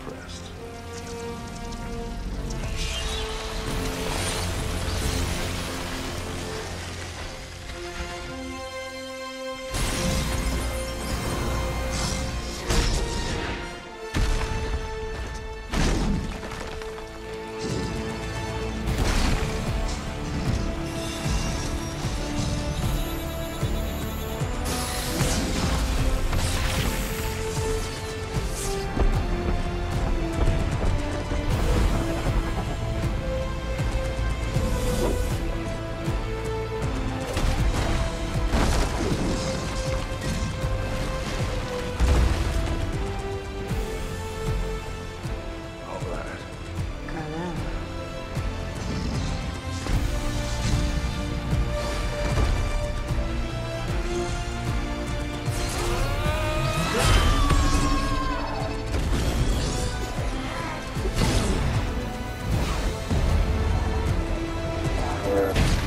impressed. Yeah.